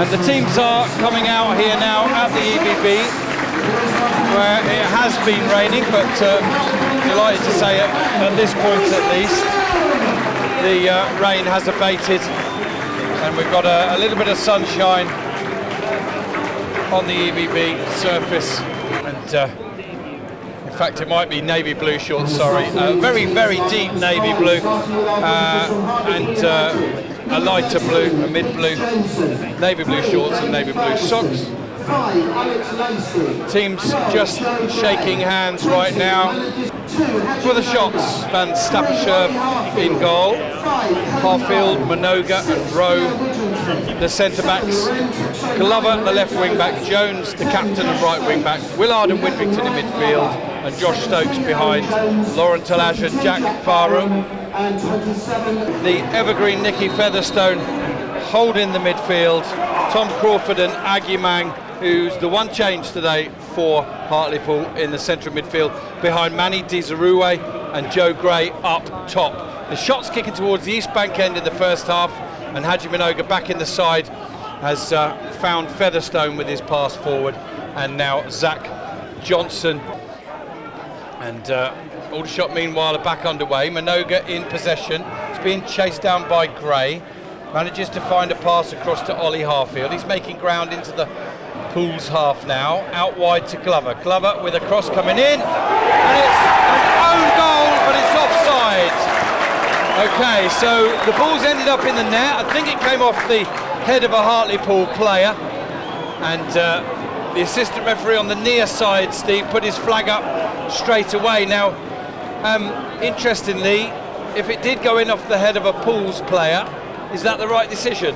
And the teams are coming out here now at the EBB, where it has been raining, but uh, delighted to say at, at this point at least, the uh, rain has abated and we've got a, a, little bit of sunshine on the EBB surface. And uh, fact it might be navy blue shorts sorry. Uh, very very deep navy blue uh, and uh, a lighter blue a mid blue navy blue shorts and navy blue socks. Teams just shaking hands right now. For the shots, Van Stappershoef in goal, Harfield, Mnoga and Rowe, the centre-backs, Glover, the left wing-back, Jones, the captain and right wing-back, Willard and Widdrington in midfield, and Josh Stokes behind, Lauren Lorent Talaja, Jack Barham, the evergreen Nicky Featherstone holding the midfield, Tom Crawford and Agyemang, who's the one change today for Hartlepool in the central midfield behind Manni Dieseruvwe and Joe Gray up top. The shots kicking towards the east bank end in the first half and Haji Mnoga back in the side has uh, found Featherstone with his pass forward. And now Zach Johnson and uh, Aldershot meanwhile are back underway. Mnoga in possession. It's being chased down by Gray. Manages to find a pass across to Ollie Harfield. He's making ground into the Pools half now, out wide to Glover. Glover with a cross coming in, and it's an own goal, but it's offside. Okay, so the ball's ended up in the net. I think it came off the head of a Hartlepool player, and uh, the assistant referee on the near side, Steve, put his flag up straight away. Now, um, interestingly, if it did go in off the head of a Pools player, is that the right decision?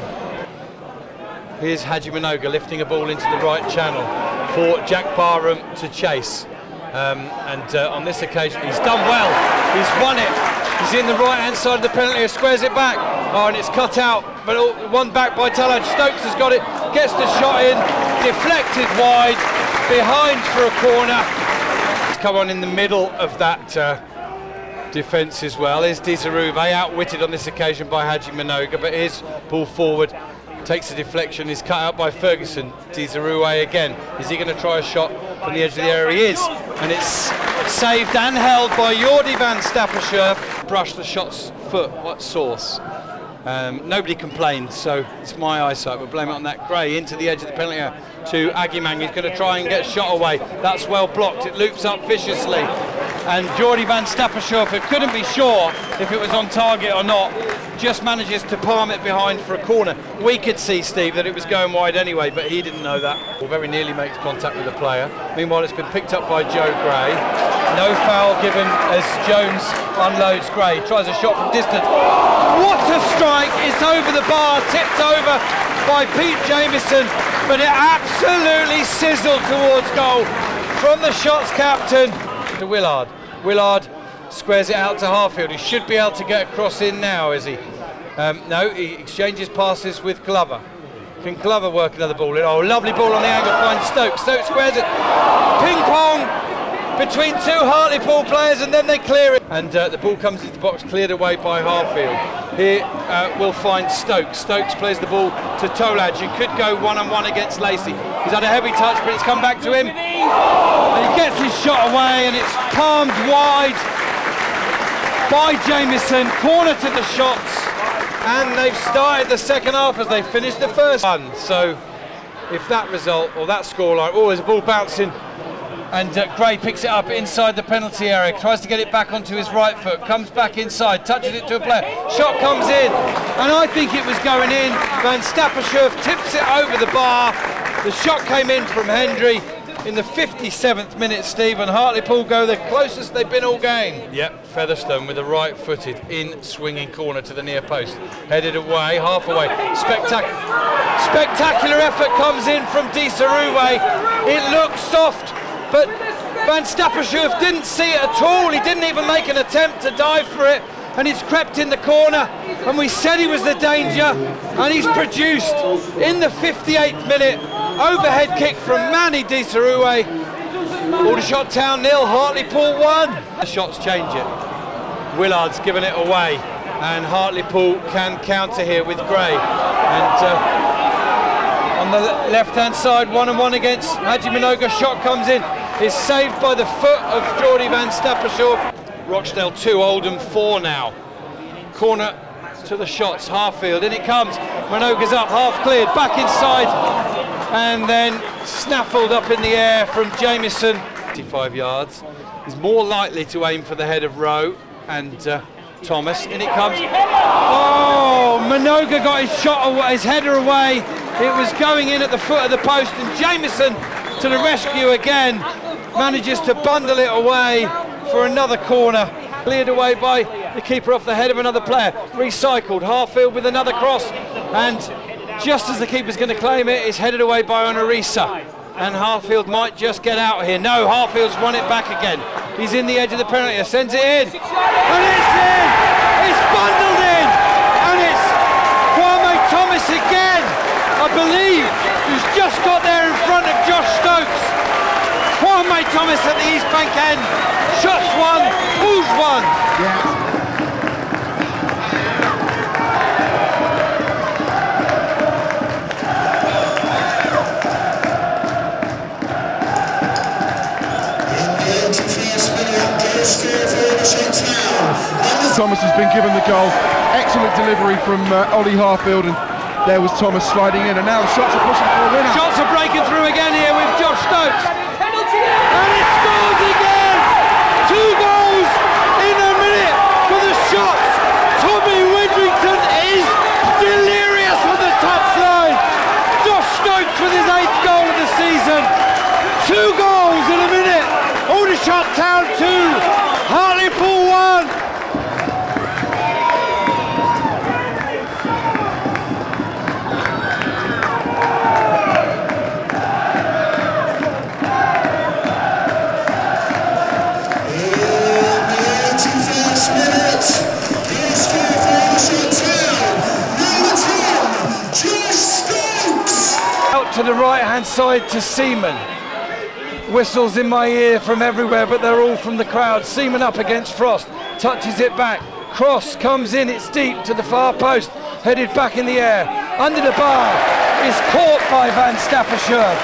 Here's Haji Mnoga lifting a ball into the right channel for Jack Barham to chase. Um, and uh, on this occasion, he's done well. He's won it. He's in the right-hand side of the penalty, squares it back. Oh, and it's cut out, but one back by Tolaj. Stokes has got it, gets the shot in, deflected wide, behind for a corner. Come on in the middle of that uh, defence as well. Here's Dieseruvwe, outwitted on this occasion by Haji Mnoga, but here's pull forward takes a deflection, is cut out by Ferguson. Dieseruvwe again. Is he going to try a shot from the edge of the area? He is. And it's saved and held by Jordi van Stappershoef. Brush the shot's foot. What source? Um, nobody complained, so it's my eyesight. We'll blame it on that. Gray into the edge of the penalty area to Agyemang. He's going to try and get shot away. That's well blocked. It loops up viciously. And Jordi van Stappershoef, couldn't be sure if it was on target or not, just manages to palm it behind for a corner. We could see, Steve, that it was going wide anyway, but he didn't know that. Well, very nearly makes contact with the player. Meanwhile, it's been picked up by Joe Gray. No foul given as Jones unloads Gray. Tries a shot from distance. What a strike! It's over the bar, tipped over by Pete Jamieson, but it absolutely sizzled towards goal from the shots captain to Willard. Willard squares it out to Harfield. He should be able to get across in now, is he? Um, no, he exchanges passes with Glover. Can Glover work another ball in? Oh, lovely ball on the angle, finds Stokes. Stokes squares it. Ping pong between two Hartlepool players and then they clear it. And uh, the ball comes into the box, cleared away by Harfield. Here uh, we'll find Stokes. Stokes plays the ball to Tolaj, who could go one-on-one against Lacey. He's had a heavy touch, but it's come back to him. And he gets his shot away and it's palmed wide by Jamieson, corner to the shots, and they've started the second half as they finished the first one. So if that result or that scoreline, oh, there's a ball bouncing, and uh, Gray picks it up inside the penalty area, tries to get it back onto his right foot, comes back inside, touches it to a player, shot comes in, and I think it was going in. Van Stappershoef tips it over the bar. The shot came in from Hendry in the 57th minute, Stephen. Hartlepool go the closest they've been all game. Yep, Featherstone with a right footed in swinging corner to the near post. Headed away, half away. Spectac spectacular effort comes in from Dieseruvwe. It looks soft, but Van Stappershoef didn't see it at all. He didn't even make an attempt to dive for it. And he's crept in the corner, and we said he was the danger, and he's produced in the 58th minute Overhead kick from Manni Dieseruvwe. Aldershot Town nil, Hartlepool one. The shots change it. Willard's given it away, and Hartlepool can counter here with Gray. And uh, On the left-hand side, one and one against Haji Mnoga. Shot comes in. Is saved by the foot of Jordi van Stappershoef. Rochdale 2, Oldham 4 now. Corner to the shots, Harfield, in it comes. Mnoga's up, half cleared, back inside, and then snaffled up in the air from Jamieson. 55 yards. He's more likely to aim for the head of Rowe and uh, Thomas. In it comes. Oh, Mnoga got his shot, away, his header away. It was going in at the foot of the post, and Jamieson to the rescue again. Manages to bundle it away for another corner. Cleared away by the keeper off the head of another player. Recycled. Harfield with another cross. And just as the keeper's going to claim it, it's headed away by Onariase. And Harfield might just get out here. No, Harfield's won it back again. He's in the edge of the penalty, sends it in. And it's in! It's bundled in! And it's Kwame Thomas again, I believe, who's just got there in front of Josh Stokes. Kwame Thomas at the East Bank end. Shots one, who's one? Yeah. Thomas has been given the goal. Excellent delivery from uh, Ollie Harfield, and there was Thomas sliding in. And now the shots are pushing for a winner. Shots are breaking through again here with Josh Stokes. To the right hand side to Seaman. Whistles in my ear from everywhere, but they're all from the crowd. Seaman up against Frost, touches it back. Cross comes in, it's deep to the far post, headed back in the air. Under the bar is caught by Van Stappershoef.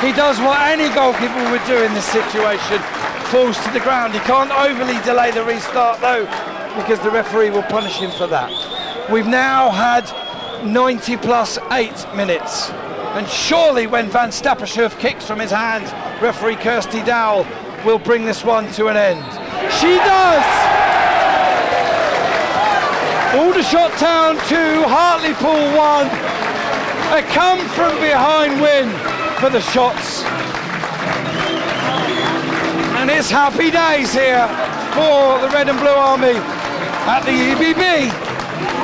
He does what any goalkeeper would do in this situation, falls to the ground. He can't overly delay the restart though, because the referee will punish him for that. We've now had 90 plus eight minutes. And surely when Van Stappershoef kicks from his hand, referee Kirsty Dowle will bring this one to an end. She does! Aldershot Town 2, Hartlepool 1. A come from behind win for the shots. And it's happy days here for the Red and Blue Army at the EBB.